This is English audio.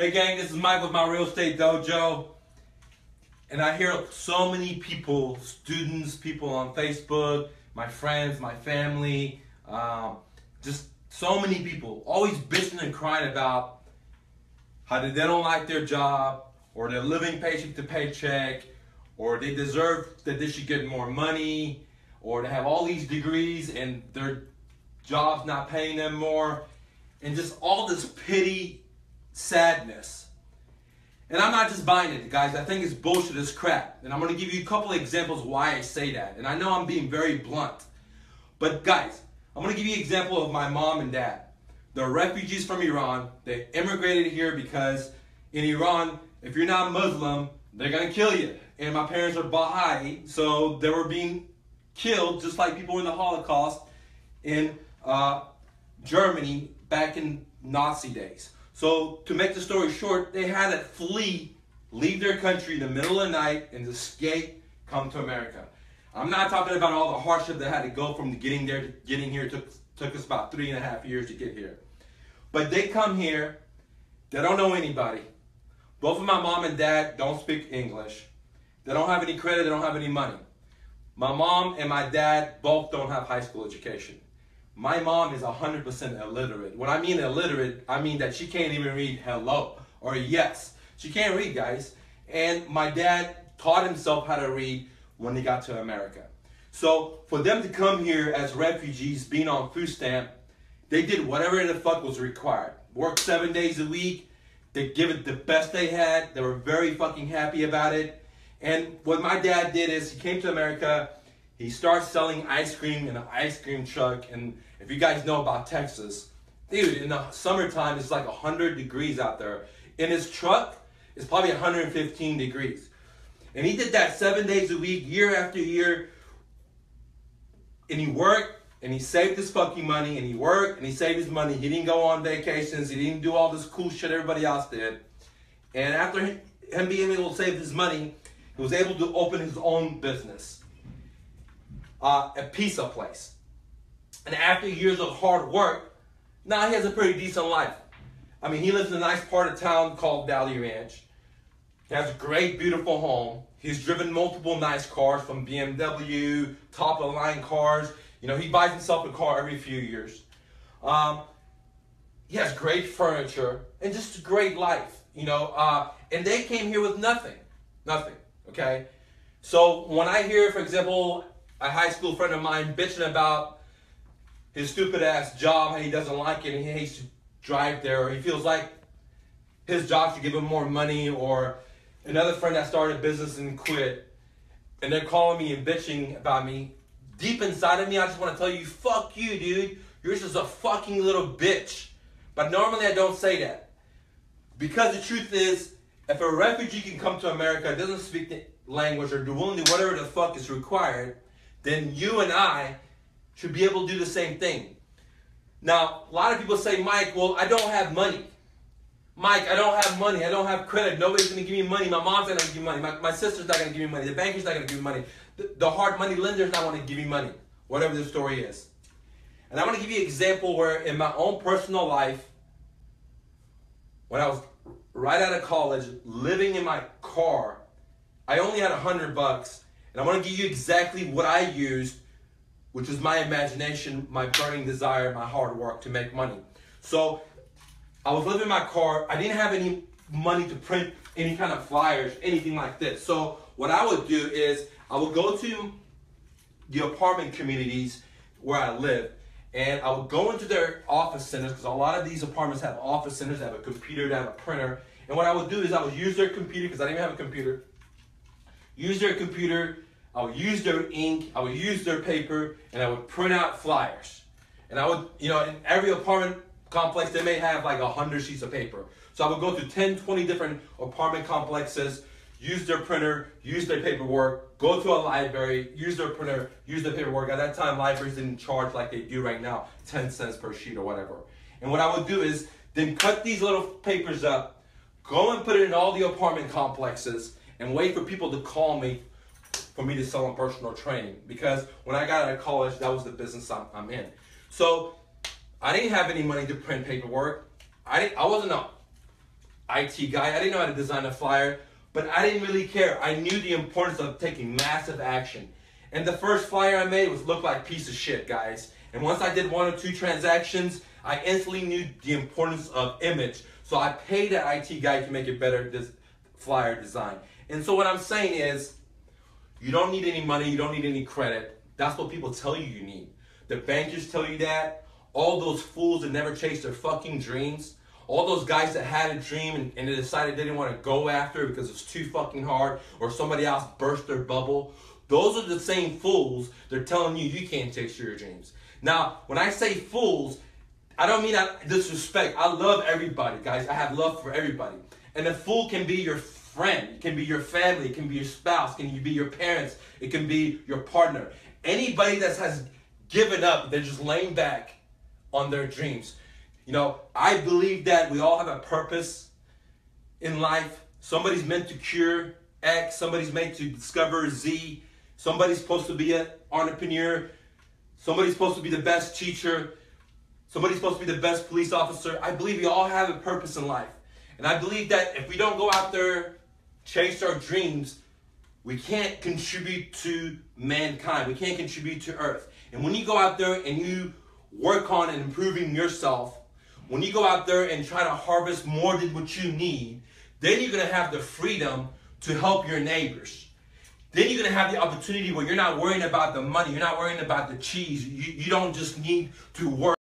Hey gang, this is Mike with my real estate dojo. And I hear so many people, students, people on Facebook, my friends, my family, um, just so many people always bitching and crying about how they don't like their job or they're living paycheck to paycheck or they deserve that they should get more money or they have all these degrees and their job's not paying them more and just all this pity sadness. And i'm not just buying it guys. I think it's bullshit it's crap. And i'm going to give you a couple examples why i say that. And i know i'm being very blunt. But guys i'm going to give you an example of my mom and dad. They're refugees from iran. They immigrated here because in iran if you're not muslim they're going to kill you. And my parents are baha'i so they were being killed just like people in the holocaust in uh, germany back in nazi days so to make the story short, they had to flee, leave their country in the middle of the night and escape, come to America. I'm not talking about all the hardship they had to go from getting there to getting here. It took, took us about three and a half years to get here. But they come here, they don't know anybody. Both of my mom and dad don't speak English. They don't have any credit, they don't have any money. My mom and my dad both don't have high school education. My mom is 100% illiterate. When I mean illiterate, I mean that she can't even read hello or yes. She can't read, guys. And my dad taught himself how to read when he got to America. So for them to come here as refugees, being on food stamp, they did whatever the fuck was required. Worked seven days a week. They give it the best they had. They were very fucking happy about it. And what my dad did is he came to America. He starts selling ice cream in an ice cream truck and if you guys know about Texas, dude, in the summertime it's like 100 degrees out there. In his truck, it's probably 115 degrees. And he did that seven days a week, year after year. And he worked and he saved his fucking money and he worked and he saved his money. He didn't go on vacations. He didn't do all this cool shit everybody else did. And after him being able to save his money, he was able to open his own business, uh, a pizza place. And after years of hard work, now he has a pretty decent life. I mean, he lives in a nice part of town called Valley Ranch. He has a great, beautiful home. He's driven multiple nice cars from BMW, top of line cars. You know, he buys himself a car every few years. Um, he has great furniture and just a great life, you know. Uh, and they came here with nothing, nothing. Okay, so when I hear, for example, a high school friend of mine bitching about his stupid ass job, how he doesn't like it and he hates to drive there, or he feels like his job should give him more money, or another friend that started a business and quit, and they're calling me and bitching about me. Deep inside of me, I just want to tell you, fuck you, dude. You're just a fucking little bitch. But normally I don't say that. Because the truth is, if a refugee can come to America, doesn't speak the language, or do only whatever the fuck is required, then you and I should be able to do the same thing. Now, a lot of people say, Mike, well, I don't have money. Mike, I don't have money. I don't have credit. Nobody's going to give me money. My mom's not going to give me money. My, my sister's not going to give me money. The banker's not going to give me money. The, the hard money lender's not going to give me money. Whatever the story is. And I want to give you an example where in my own personal life, when I was right out of college, living in my car, I only had a hundred bucks. And I want to give you exactly what I used which was my imagination, my burning desire, my hard work to make money. So I was living in my car. I didn't have any money to print any kind of flyers, anything like this. So what I would do is I would go to the apartment communities where I live and I would go into their office centers because a lot of these apartments have office centers, they have a computer, they have a printer. And what I would do is I would use their computer because I didn't have a computer. Use their computer I would use their ink, I would use their paper, and I would print out flyers. And I would, you know, in every apartment complex, they may have like a 100 sheets of paper. So I would go to 10, 20 different apartment complexes, use their printer, use their paperwork, go to a library, use their printer, use their paperwork. At that time, libraries didn't charge like they do right now, 10 cents per sheet or whatever. And what I would do is then cut these little papers up, go and put it in all the apartment complexes, and wait for people to call me for me to sell them personal training because when I got out of college, that was the business I'm, I'm in. So I didn't have any money to print paperwork. I. I wasn't a. IT guy. I didn't know how to design a flyer, but I didn't really care. I knew the importance of taking massive action. And the first flyer I made was look like piece of shit, guys. And once I did one or two transactions, I instantly knew the importance of image. So I paid that IT guy to make a better this flyer design. And so what I'm saying is, you don't need any money, you don't need any credit. That's what people tell you you need. The bankers tell you that. All those fools that never chase their fucking dreams. All those guys that had a dream and, and they decided they didn't want to go after it because it's too fucking hard or somebody else burst their bubble. Those are the same fools they're telling you you can't chase your dreams. Now, when I say fools, I don't mean I disrespect. I love everybody, guys. I have love for everybody. And a fool can be your friend, it can be your family, it can be your spouse, it can be your parents, it can be your partner. Anybody that has given up, they're just laying back on their dreams. You know, I believe that we all have a purpose in life. Somebody's meant to cure X, somebody's meant to discover Z, somebody's supposed to be an entrepreneur, somebody's supposed to be the best teacher, somebody's supposed to be the best police officer. I believe we all have a purpose in life. And I believe that if we don't go out there, chase our dreams, we can't contribute to mankind. We can't contribute to earth. And when you go out there and you work on and improving yourself, when you go out there and try to harvest more than what you need, then you're going to have the freedom to help your neighbors. Then you're going to have the opportunity where you're not worrying about the money, you're not worrying about the cheese. You, you don't just need to work.